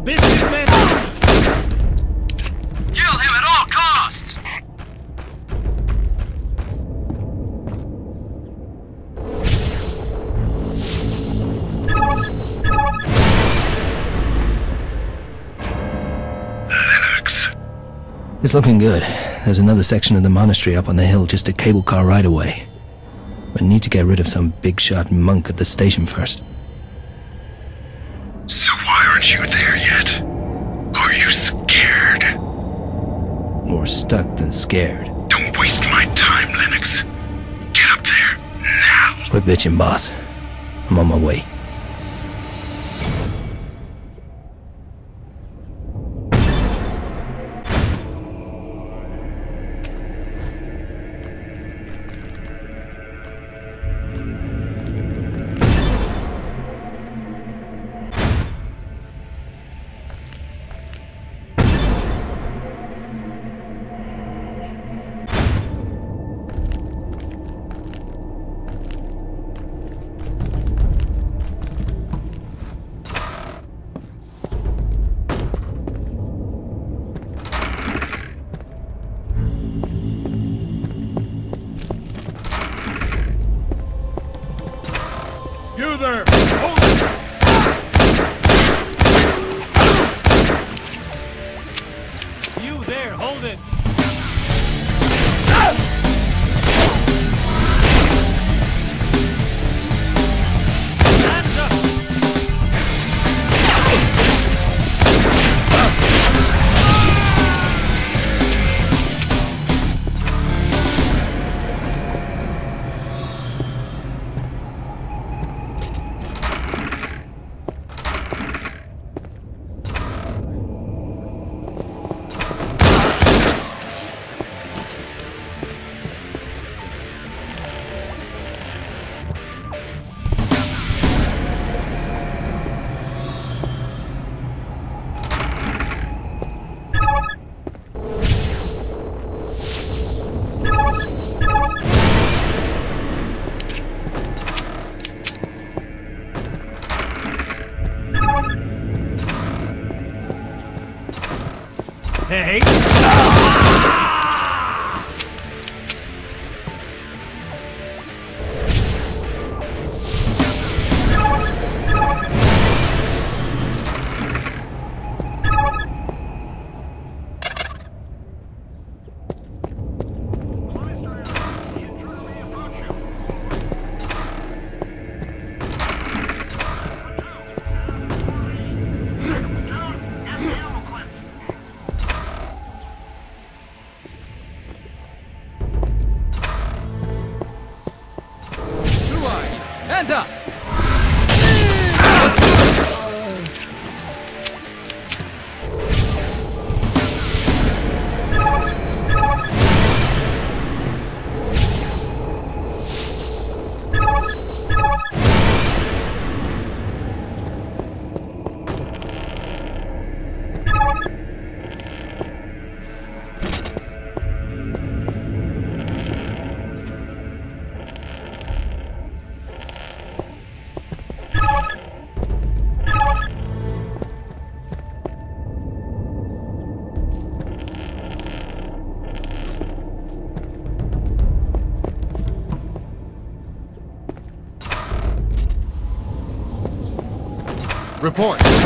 businessman! Kill him at all costs! Lennox. It's looking good. There's another section of the monastery up on the hill just a cable car right away. But need to get rid of some big shot monk at the station first. Stuck than scared. Don't waste my time, Lennox. Get up there, now. Quit bitching, boss. I'm on my way. Hey! Report.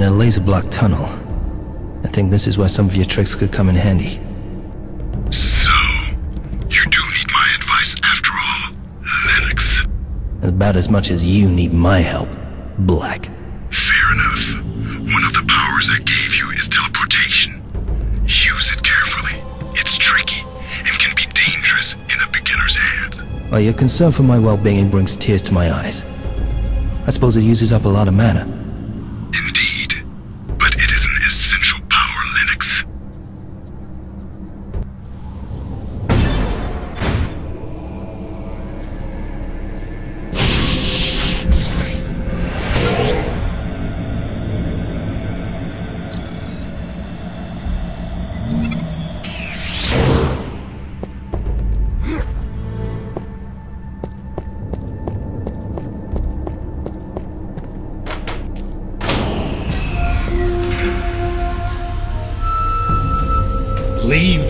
In a laser block tunnel. I think this is where some of your tricks could come in handy. So, you do need my advice after all, Lennox. About as much as you need my help, Black. Fair enough. One of the powers I gave you is teleportation. Use it carefully. It's tricky and can be dangerous in a beginner's hands. Well, your concern for my well-being brings tears to my eyes. I suppose it uses up a lot of mana.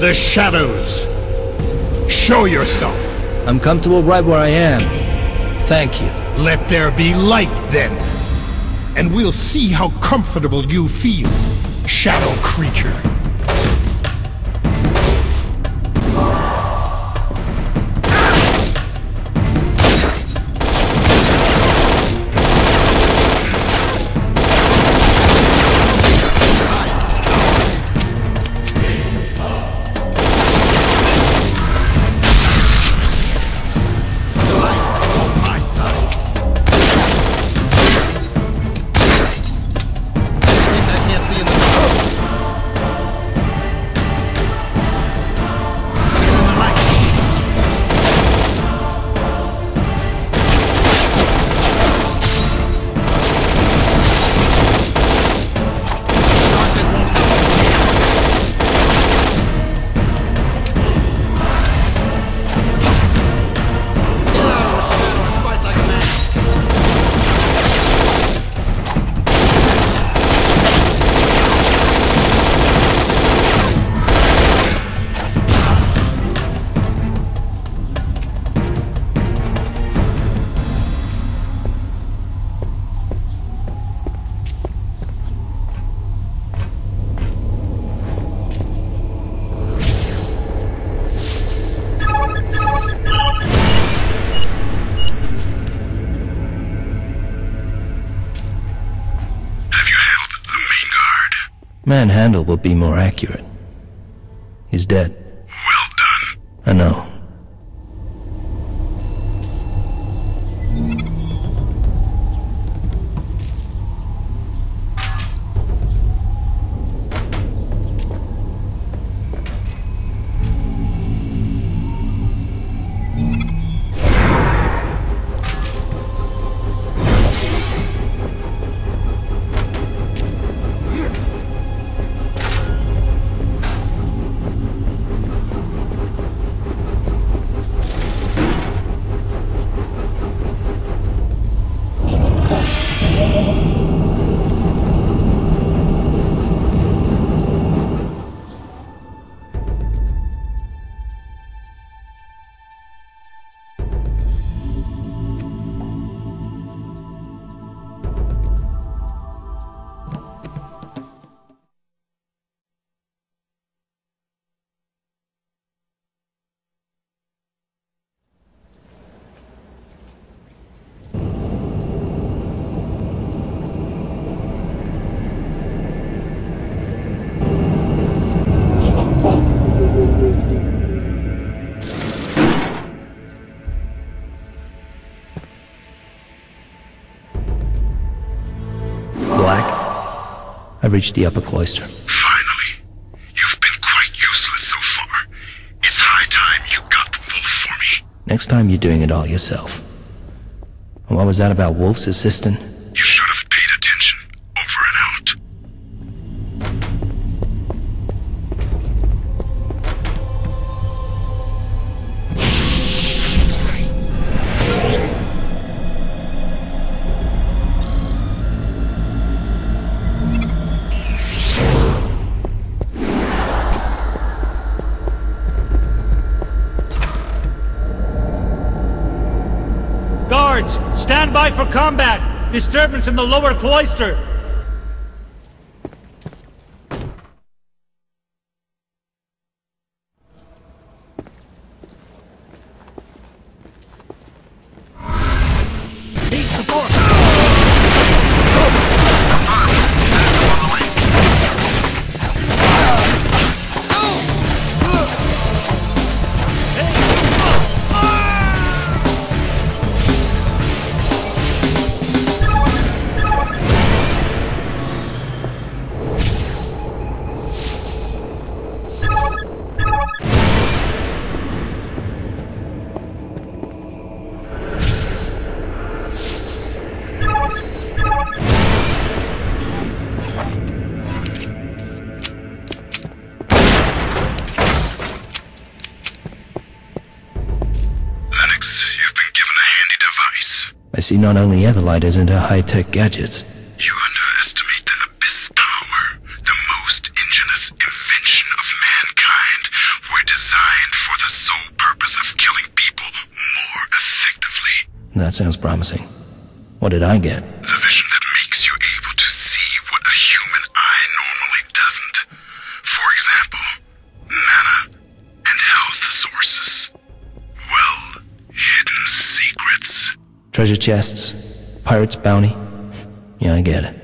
The shadows. Show yourself. I'm comfortable right where I am. Thank you. Let there be light then. And we'll see how comfortable you feel, shadow creature. Manhandle will be more accurate. He's dead. Well done. I know. Reached the upper cloister. Finally. You've been quite useless so far. It's high time you got Wolf for me. Next time you're doing it all yourself. And what was that about Wolf's assistant? Disturbance in the lower cloister. See not only EtherLighters and her high-tech gadgets. You underestimate the Abyss Power. The most ingenious invention of mankind were designed for the sole purpose of killing people more effectively. That sounds promising. What did I get? Treasure chests? Pirate's bounty? Yeah, I get it.